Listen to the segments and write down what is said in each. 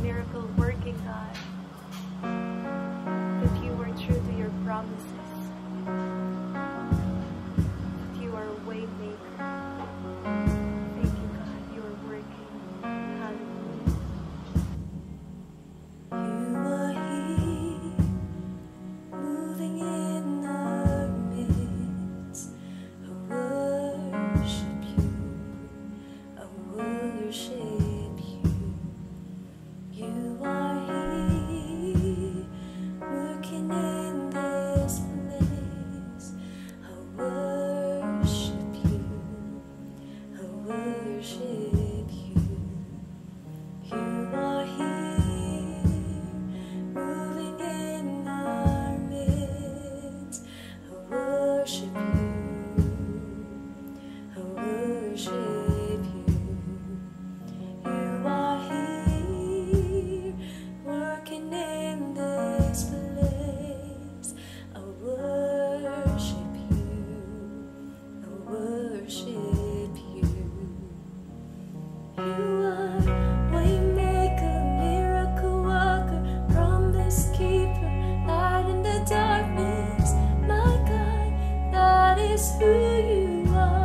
miracle is who you are.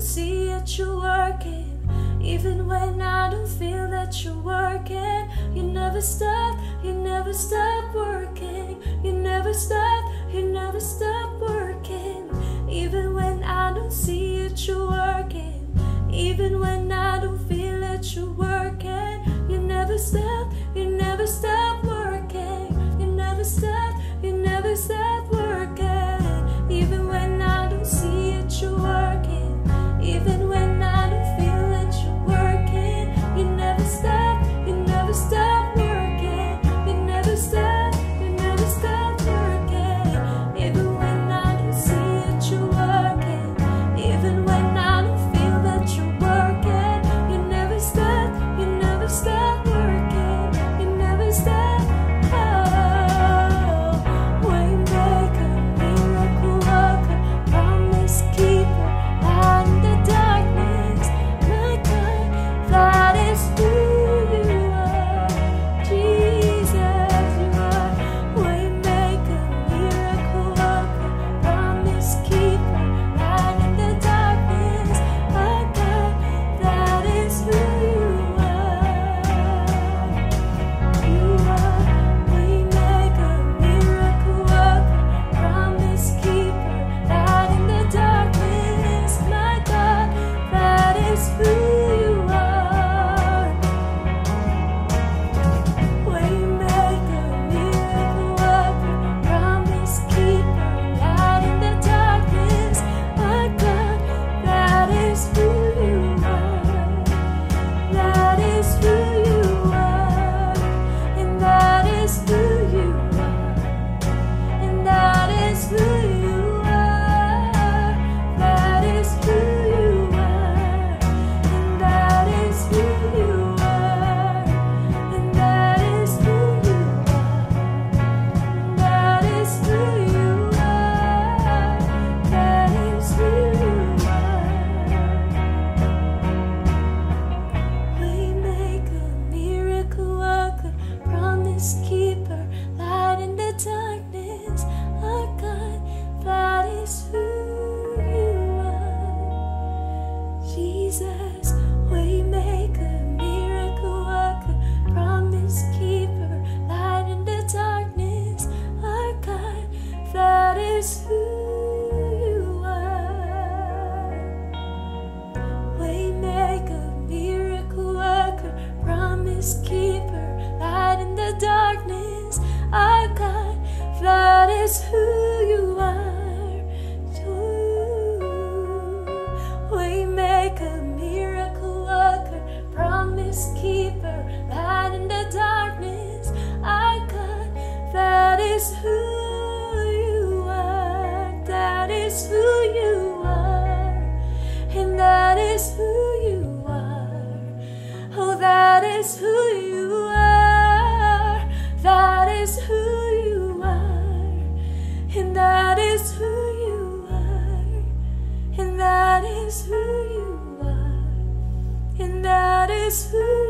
see that you're working. Even when I don't feel that you're working You never stop, you never stop working. You never stop, you never stop working. Is who you are. Oh, that is who you are. That is who you are. And that is who you are. And that is who you are. And that is who you are. That is who